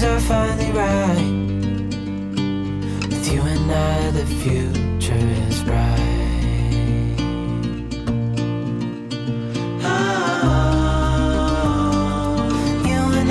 things are finally right. With you and I, the future is bright. Oh, you and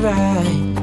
Right.